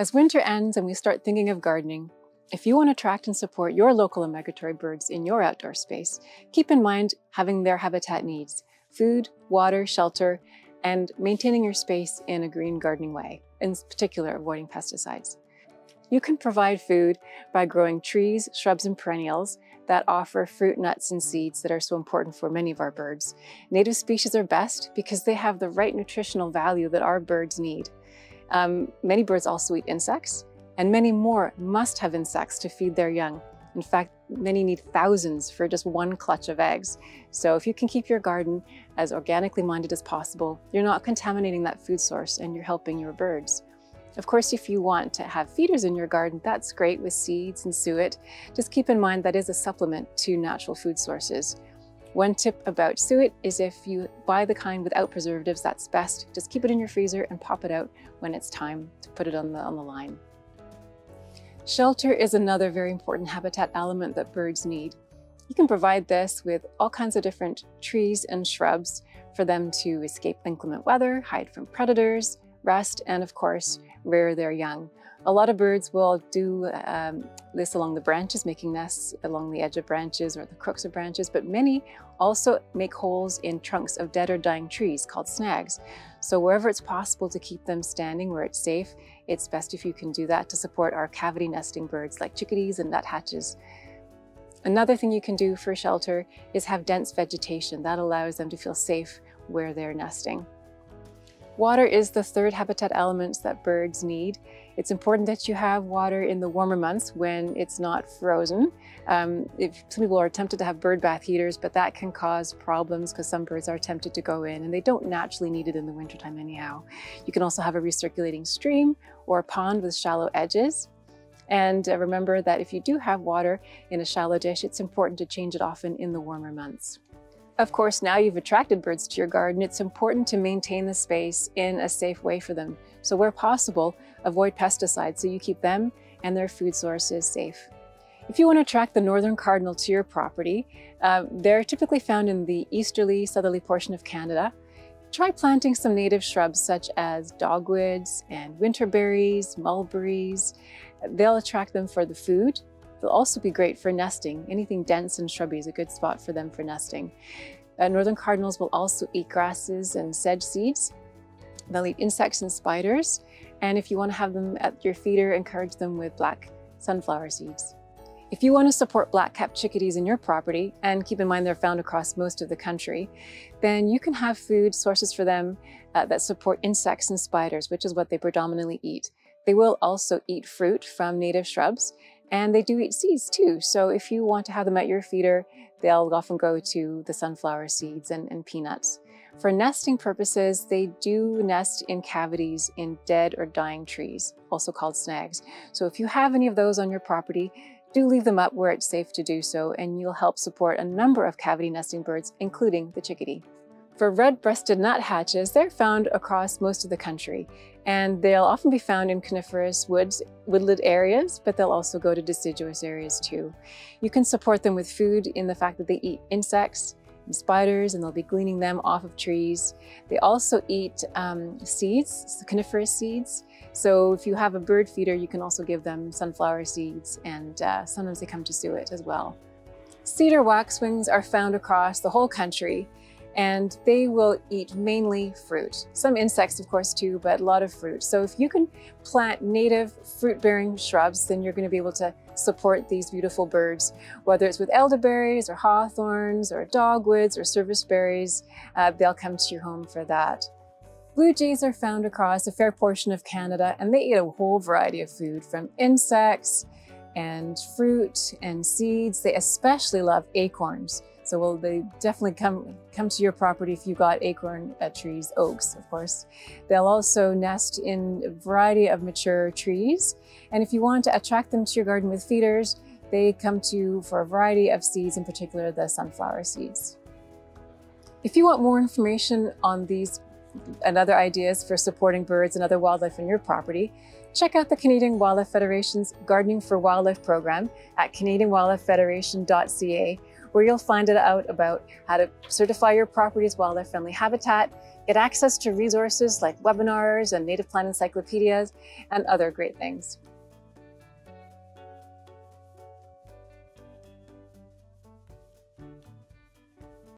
As winter ends and we start thinking of gardening, if you want to attract and support your local and migratory birds in your outdoor space, keep in mind having their habitat needs, food, water, shelter, and maintaining your space in a green gardening way, in particular avoiding pesticides. You can provide food by growing trees, shrubs, and perennials that offer fruit, nuts, and seeds that are so important for many of our birds. Native species are best because they have the right nutritional value that our birds need. Um, many birds also eat insects, and many more must have insects to feed their young. In fact, many need thousands for just one clutch of eggs. So if you can keep your garden as organically minded as possible, you're not contaminating that food source and you're helping your birds. Of course, if you want to have feeders in your garden, that's great with seeds and suet. Just keep in mind that is a supplement to natural food sources. One tip about suet is if you buy the kind without preservatives, that's best. Just keep it in your freezer and pop it out when it's time to put it on the, on the line. Shelter is another very important habitat element that birds need. You can provide this with all kinds of different trees and shrubs for them to escape inclement weather, hide from predators, rest, and of course, rear their young. A lot of birds will do um, this along the branches, making nests along the edge of branches or the crooks of branches, but many also make holes in trunks of dead or dying trees called snags. So wherever it's possible to keep them standing where it's safe, it's best if you can do that to support our cavity nesting birds like chickadees and nuthatches. Another thing you can do for shelter is have dense vegetation. That allows them to feel safe where they're nesting. Water is the third habitat element that birds need. It's important that you have water in the warmer months when it's not frozen. Um, if, some people are tempted to have bird bath heaters, but that can cause problems because some birds are tempted to go in and they don't naturally need it in the wintertime anyhow. You can also have a recirculating stream or a pond with shallow edges. And uh, remember that if you do have water in a shallow dish, it's important to change it often in the warmer months. Of course, now you've attracted birds to your garden, it's important to maintain the space in a safe way for them. So where possible, avoid pesticides so you keep them and their food sources safe. If you want to attract the northern cardinal to your property, uh, they're typically found in the easterly, southerly portion of Canada. Try planting some native shrubs such as dogwoods and winterberries, mulberries. They'll attract them for the food They'll also be great for nesting. Anything dense and shrubby is a good spot for them for nesting. Uh, northern cardinals will also eat grasses and sedge seeds. They'll eat insects and spiders. And if you want to have them at your feeder, encourage them with black sunflower seeds. If you want to support black-capped chickadees in your property, and keep in mind they're found across most of the country, then you can have food sources for them uh, that support insects and spiders, which is what they predominantly eat. They will also eat fruit from native shrubs, and they do eat seeds too. So if you want to have them at your feeder, they'll often go to the sunflower seeds and, and peanuts. For nesting purposes, they do nest in cavities in dead or dying trees, also called snags. So if you have any of those on your property, do leave them up where it's safe to do so, and you'll help support a number of cavity nesting birds, including the chickadee. For red-breasted nuthatches, they're found across most of the country, and they'll often be found in coniferous woods, woodland areas, but they'll also go to deciduous areas too. You can support them with food in the fact that they eat insects and spiders, and they'll be gleaning them off of trees. They also eat um, seeds, coniferous seeds. So if you have a bird feeder, you can also give them sunflower seeds, and uh, sometimes they come to suet as well. Cedar waxwings are found across the whole country, and they will eat mainly fruit. Some insects, of course, too, but a lot of fruit. So if you can plant native fruit-bearing shrubs, then you're going to be able to support these beautiful birds, whether it's with elderberries or hawthorns or dogwoods or serviceberries, uh, they'll come to your home for that. Blue jays are found across a fair portion of Canada and they eat a whole variety of food from insects and fruit and seeds. They especially love acorns. So will they definitely come, come to your property if you've got acorn uh, trees, oaks, of course. They'll also nest in a variety of mature trees. And if you want to attract them to your garden with feeders, they come to you for a variety of seeds, in particular the sunflower seeds. If you want more information on these and other ideas for supporting birds and other wildlife on your property, check out the Canadian Wildlife Federation's Gardening for Wildlife program at canadianwildlifefederation.ca where you'll find it out about how to certify your property as wildlife-friendly habitat, get access to resources like webinars and native plant encyclopedias, and other great things.